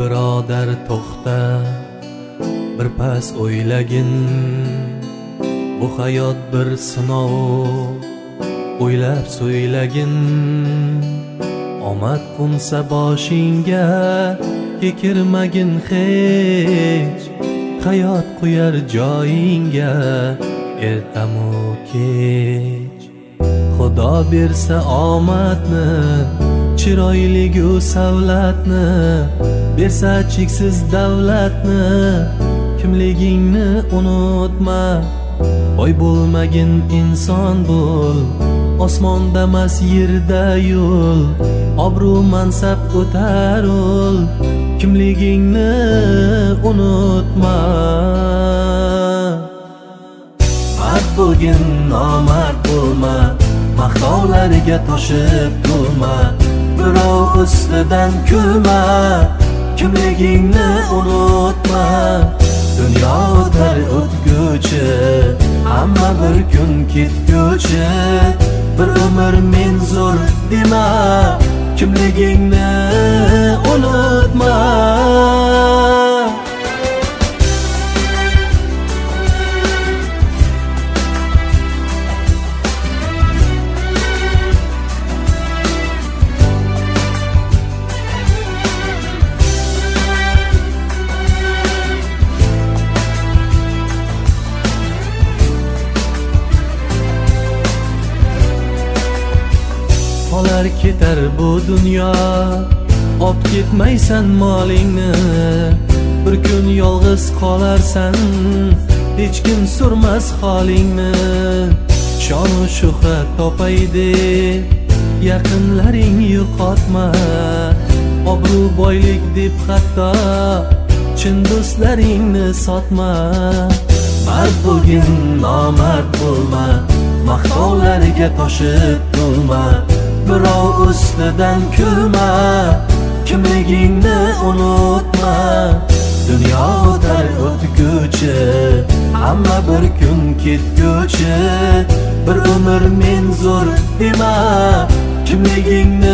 birodar to'xta bir pas o'ylagin. Bu hayot bir sinov o'ylab so'ylagin. Omad qo'nsa boshingga kekirmagin hech. Hayot qo'yar joyingga ertamu kech. Xudo bersa omadni chiroyligu savlatni bersa cheksiz davlatni kimligingni unutma. Boy bo'lmagin inson bo'l osmondamas yerda yo'l obro' mansab o'tar ul kimligingni unutma. Mard bo'lgin nomard bo'lma maqtovlariga toshib to'lma birov ustidan kulma kimligingni unutma. Dunyo o'tar o'tguchi hamma bir kun ketguchi. Bir umr men zo'r dema kimligingni unutma. Qolar ketar bu dunyo. Olib ketmaysan molingni bir kun yolg'iz qolarsan hech kim surmas holingni. Shonu shuhrat topay deb yaqinlaring yo'qotma. Obro' boylik deb hatto chin do'stlaringni sotma. Mard bo'lgin nomard bo'lma maqtovlariga toshib to'lma birov ustidan kulma kimligingni unutma. Dunyo o'tar o'tguchi hamma bir kun ketguchi. Bir umr men zo'r dema kimligingni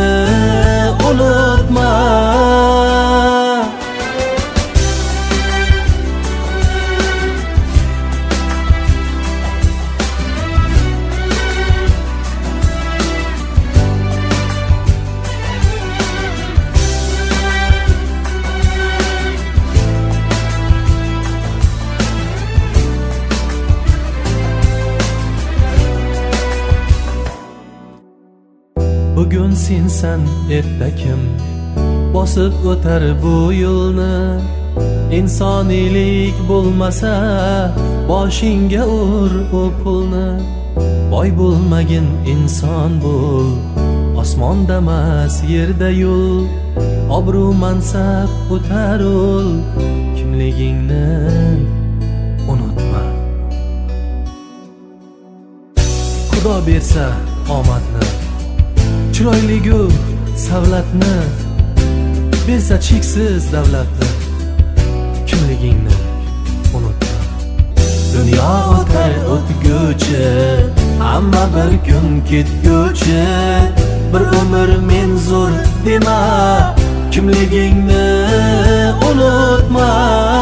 bugun sensan erta kim bosib o'tar bu yo'lni. Insoniylik bo'lmasa boshingga ur u pulni. Boy bo'lmagin inson bo'l osmondamas yerda yo'l. Obro' mansab ko'tarul kimligingni unutma. Xudo bersa omadni chiroyligu savlatni bersa cheksiz davlatni. Kimligingni unutma. Dunyo o'tar o'tguchi hamma bir kun ketguchi. Bir umr men zo'r dema kimligingni unutma.